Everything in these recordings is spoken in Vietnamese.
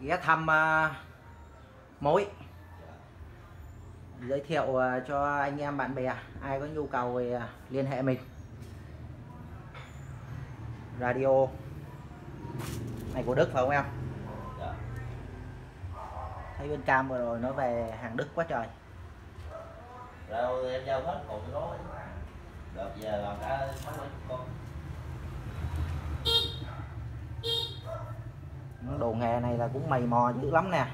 ghé thăm uh, mối. Giới thiệu uh, cho anh em bạn bè ai có nhu cầu thì uh, liên hệ mình. Radio. Này của Đức phải không em? Dạ. thấy bên cam vừa rồi nó về hàng Đức quá trời. Rồi em giao hết còn đó đợt giờ làm cả sáu con đồ nghề này là cũng mày mò dữ lắm nè.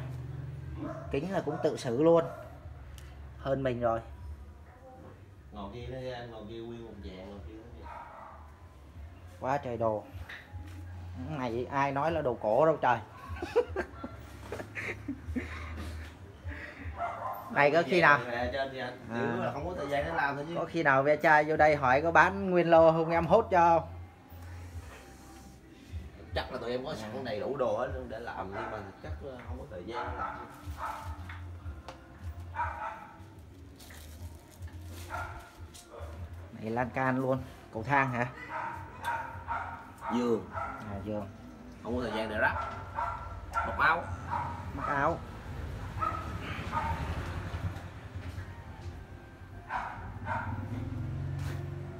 Kính là cũng tự xử luôn. Hơn mình rồi. Ngồi kia nó ra ngồi kia nguyên một dạng ngồi kia nó vậy. quá trời đồ. Này ai nói là đồ cổ đâu trời. Này có khi nào? À. có khi nào ve chai vô đây hỏi có bán nguyên lô không? Em hốt cho không chắc là tụi em có sẵn đầy đủ đồ hết để làm nhưng mà chắc không có thời gian. Làm này lan can luôn. Cầu thang hả? Giường. À giường. Không có thời gian để rắc. Mặc áo. Mặc áo.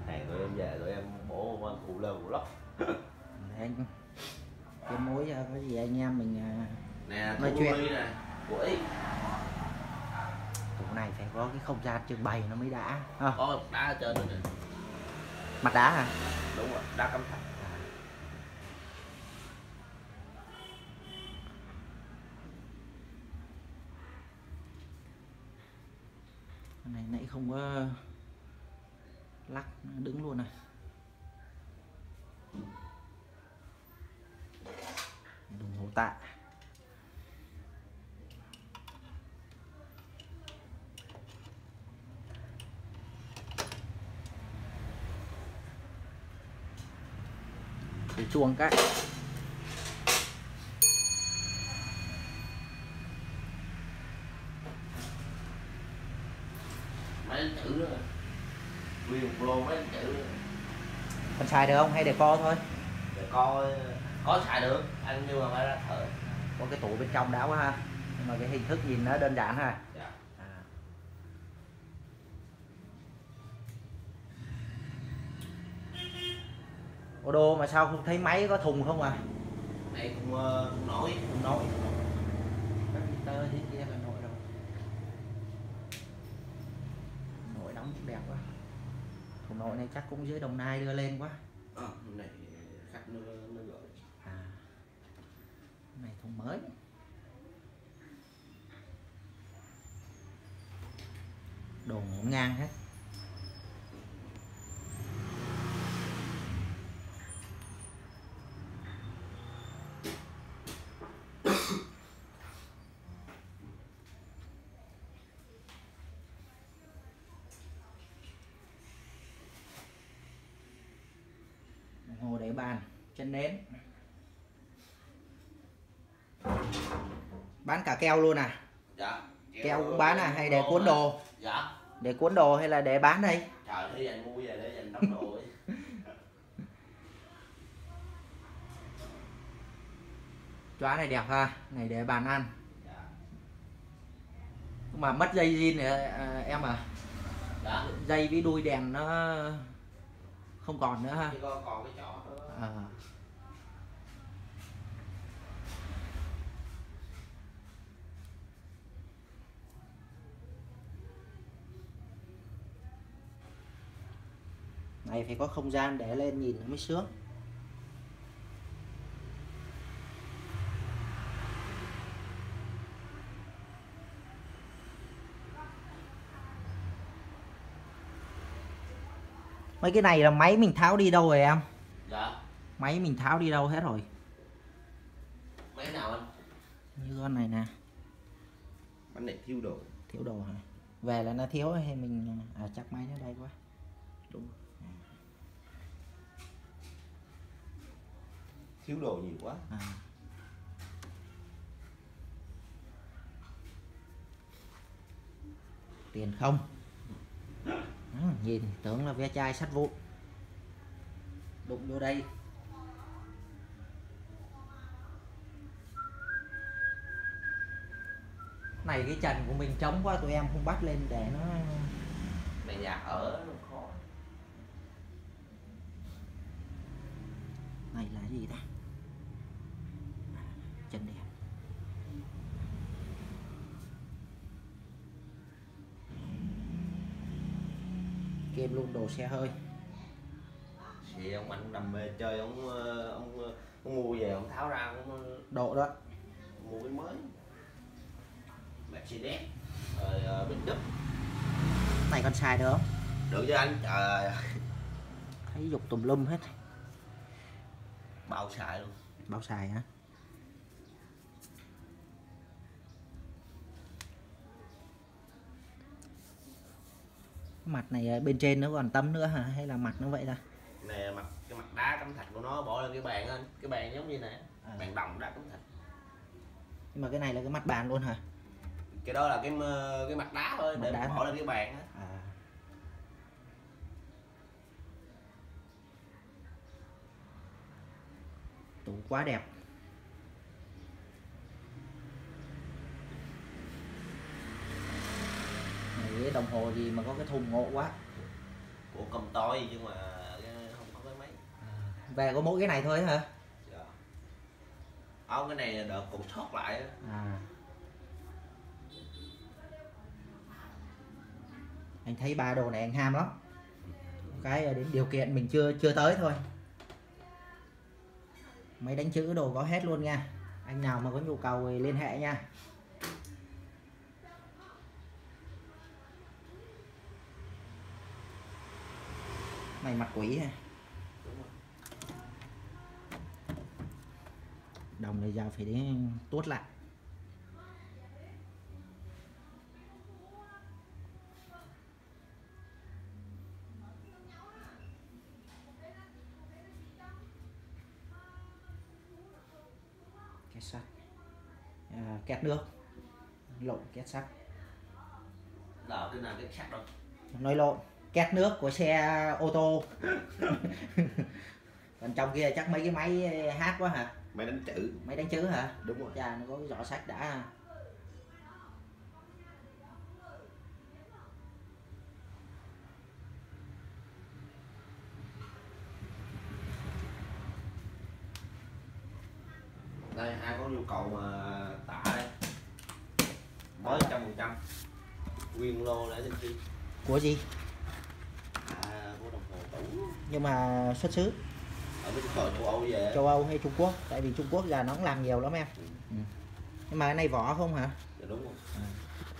Này tụi em về tụi em bổ một phụ lơ phụ lóc À, có gì anh em mình à, nè Nói chuyện. nè tủ này phải có cái không gian trưng bày nó mới đã à, có đá ở trên nè. Mặt đá hả? Đúng rồi đá cắm thạch Cái này nãy không có lắc đứng luôn này đồng hồ tạ. Để chuông cái. Mấy anh chữ nữa nguyên một lô mấy chữ nữa còn xài được không? Hay để co thôi? Để coi có xài được anh nhưng mà phải ra thợ. Có cái tủ bên trong đã quá ha. Nhưng mà cái hình thức nhìn nó đơn giản ha. Dạ. à. ô đô mà sao không thấy máy có thùng không à này cũng uh, cũng nổi. Thùng nổi. Các tơ thế kia là nổi đâu nổi đóng cũng đẹp quá. Thùng nổi này chắc cũng dưới đồng nai đưa lên quá. À, này khách à cái mới. Đồ ngổn ngang hết. Đồng hồ để bàn chân nến. Bán cả keo luôn à? Dạ. Keo cũng bán à? Hay để cuốn đồ? Dạ. Để cuốn đồ hay là để bán đây? Trời thế anh mua về để anh đóng đồ chóa này đẹp ha. Này để bàn ăn. Dạ. Mà mất dây zin nữa à, em à. Dạ. Dây với đuôi đèn nó không còn nữa ha. Chỉ có còn cái chỏ thôi. À. này phải có không gian để lên nhìn nó mới sướng. Mấy cái này là máy mình tháo đi đâu rồi em? Dạ. Máy mình tháo đi đâu hết rồi? Mấy nào anh? Như con này nè. Bánh này thiếu đồ. Thiếu đồ hả? Về là nó thiếu hay mình à chắc máy nó đây quá. Đúng thiếu đồ nhiều quá. À. tiền không? Ừ, nhìn tưởng là ve chai sắt vụn. Đụng vô đây. Này cái trần của mình trống quá tụi em không bắt lên để nó này nhà ở khó. Này là gì ta chân đèn kem luôn đồ xe hơi. Thì ông anh đam mê chơi ông ờ, ông, ờ, ông mua về ông tháo ra ông ờ, độ đó. mua cái mới. Mercedes rồi uh, Bình Đức này còn xài được không? Được chứ anh trời ơi, thấy dục tùm lum hết. Bao xài luôn. Bao xài hả mặt này ở bên trên nó còn tấm nữa hả? Hay là mặt nó vậy ta? Nè mặt cái mặt đá cắm thạch của nó bỏ lên cái bàn anh cái bàn giống như nè À. bàn đồng đá cắm thạch. Nhưng mà cái này là cái mặt bàn luôn hả? Cái đó là cái cái mặt đá thôi Mặt để đá bỏ thôi. lên cái bàn á. À. tủ quá đẹp này cái đồng hồ gì mà có cái thùng ngộ quá. Của công toi nhưng mà không có cái máy. Về có mỗi cái này thôi hả? Dạ. ông cái này đợt còn sót lại à. Anh thấy ba đồ này anh ham lắm. Cái là đến điều kiện mình chưa chưa tới thôi. Máy đánh chữ đồ có hết luôn nha. Anh nào mà có nhu cầu thì liên hệ nha này mặt quỷ ha đồng này giờ phải đến tuốt lại. Két sắt. À, két nước. Lộn két sắt. Đợt cái nào cái sắt đâu? Nói lộn két nước của xe ô tô. Còn trong kia chắc mấy cái máy hát quá hả? Máy đánh chữ. Máy đánh chữ hả? Đúng rồi. Chà, nó có cái giỏ sách đã. Ha. đây ai có nhu cầu mà tạ đây? Mới trăm phần trăm. Nguyên lô để trên chi của gì à của đồng hồ tủ nhưng mà xuất xứ. Ở cái cờ châu âu về châu Âu hay Trung Quốc? Tại vì Trung Quốc giờ nó cũng làm nhiều lắm em. Ừ. nhưng mà cái này vỏ không hả? Dạ đúng không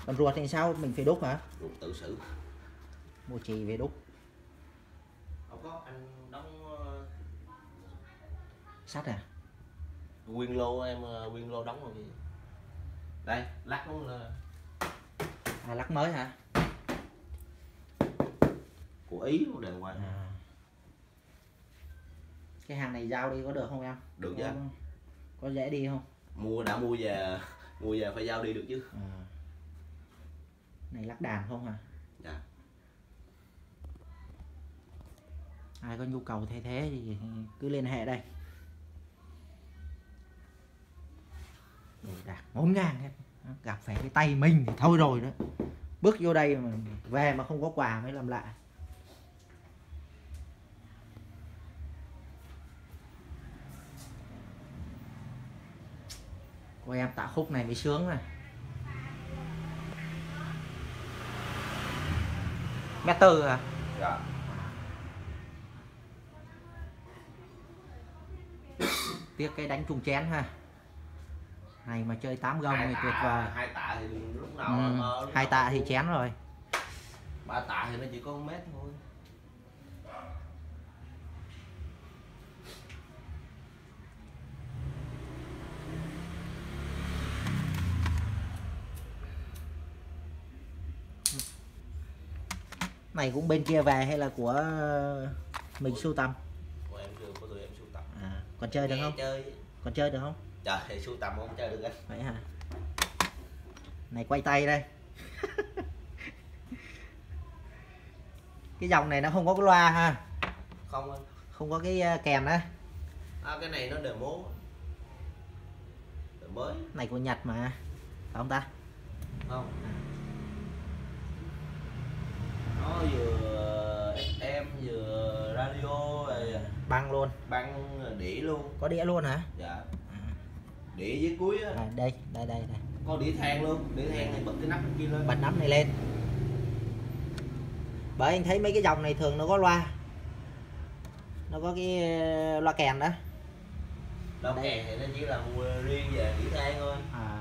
còn ruột thì sao? Mình phải đúc hả? Ruột tự xử. Mua chì về đúc. Không có anh đóng ờ, sắt à? Nguyên lô em ờ, nguyên lô đóng rồi gì đây lắc nó là à lắc mới hả? Của ý luôn đàng hoàng à. Cái hàng này giao đi có được không em? Được có, chứ có dễ đi không? Mua đã mua về mua về phải giao đi được chứ. À. này lắc đàn không hả? Dạ. Ai có nhu cầu thay thế thì cứ liên hệ đây. Đồ đạc ngổn ngang hết. Gặp phải cái tay mình thì thôi rồi đó. Bước vô đây mà về mà không có quà mới làm lạ cô em tạ khúc này mới sướng này. Mét tư à? Dạ. Tiếc cái đánh chung chén ha. Này mà chơi 8 gông thì tuyệt vời. Hai tạ thì lúc nào ừ. hai tạ thì chén rồi. Ba tạ thì nó chỉ có một mét thôi này cũng bên kia về hay là của mình sưu tầm? Của em chưa có tụi em sưu tập à, còn chơi được không? chơi. Còn chơi được không? Trời thì sưu tầm không chơi được anh. Vậy hả? Này quay tay đây. Cái dòng này nó không có cái loa ha? Không anh. Không có cái uh, kèn á? À, cái này nó demo. Demo mới. Này của Nhật mà. Phải không ta? Không nó vừa FM vừa radio rồi băng luôn. băng đĩa luôn. Có đĩa luôn hả? Dạ. Đĩa dưới cuối á. À, đây đây đây đây. Có đĩa than luôn đĩa than này bật cái nắp kia lên. Bật nắm này lên. Bởi anh thấy mấy cái dòng này thường nó có loa. Nó có cái ờ, loa kèn đó. Đâu kèn thì nó chỉ là riêng về đĩa than thôi. À